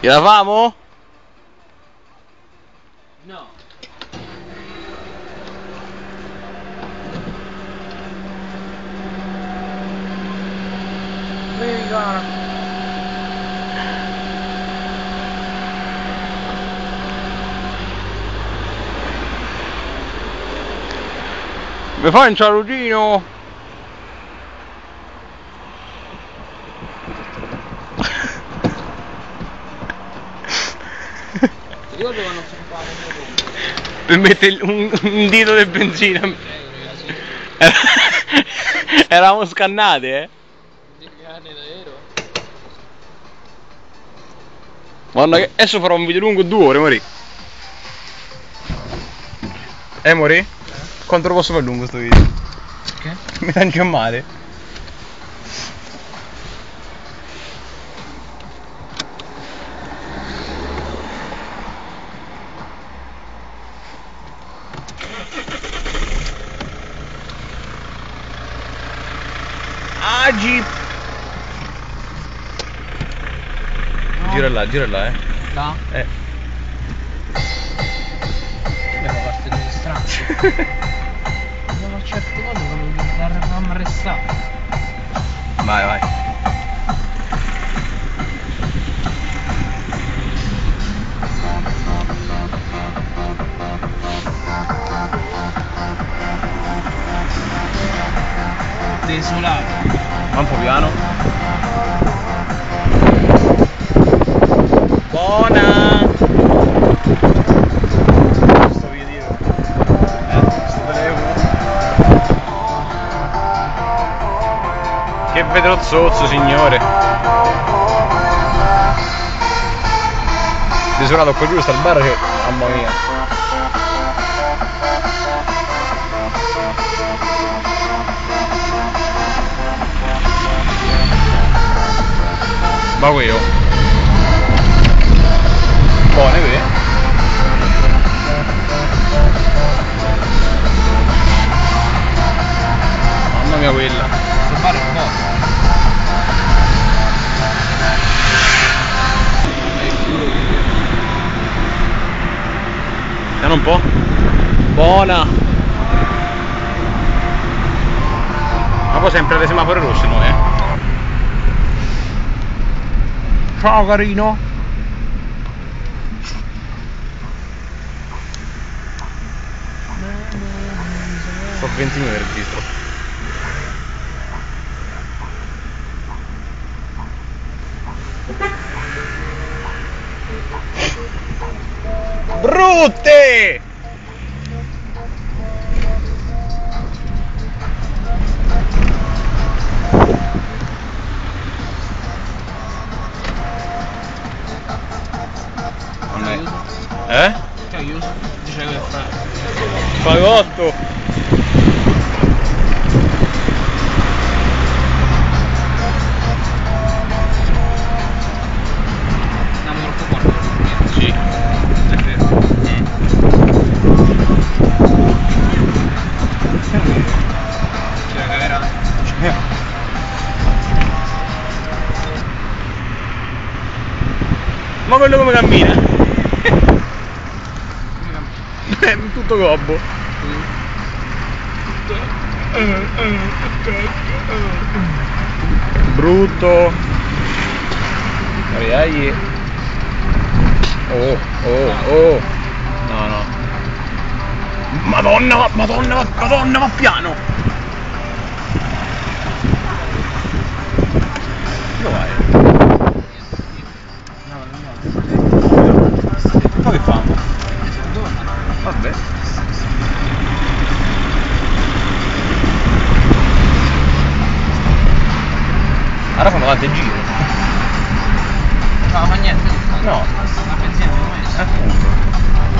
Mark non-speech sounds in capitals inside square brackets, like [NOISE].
Gliela famo? No. Raga. Mi fai un salutino? Si fa un Per mettere un, un dito di benzina. [LAUGHS] Eravamo scannati, eh? Guarda che adesso farò un video lungo due ore, mori. Eh, mori? Quanto lo posso fare lungo sto video? Che? Mi sta infiammate. Agi! Gira là, gira là, eh. Da? Eh. Abbiamo parte delle strane. Andiamo [LAUGHS] a certe cose proprio che l'arrivamo arrestato. Vai, vai. Desolato. Un po' piano. Buona! Sto video. Eh, sto telefono. Che signore. Desolato quel giù sta al bar che. Mamma mia. Ma quello. Buone, vedi? Mamma mia quella. Bar è buono. Piano un po'. Buona. Ma poi sempre le semafori rossi noi, eh. Ciao carino. Sto 20 minuti il registro. Brutte! Non è- Eh? Cioè chiuso. Dice che fa. Fagotto! Andiamo troppo buono. Sì, è vero. C'è la camera. Ma quello come cammina? È [LAUGHS] tutto gobbo. Brutto. Dai. Oh, oh, oh. No, no. Madonna, madonna, madonna, va piano. Ora fanno tanti giri. No, fa niente. No. La benzina come Appunto.